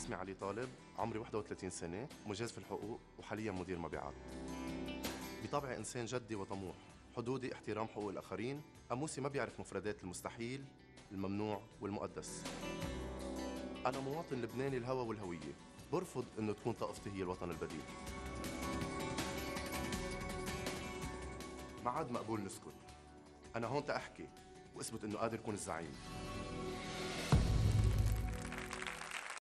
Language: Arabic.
اسمي علي طالب عمري 31 سنة مجاز في الحقوق وحاليا مدير مبيعات. بطبعي إنسان جدي وطموح حدودي احترام حقوق الآخرين قاموسي ما بيعرف مفردات المستحيل الممنوع والمقدس. أنا مواطن لبناني الهوى والهوية برفض إنه تكون طائفتي هي الوطن البديل. ما عاد مقبول نسكت. أنا هون تأحكي وأثبت إنه قادر أكون الزعيم.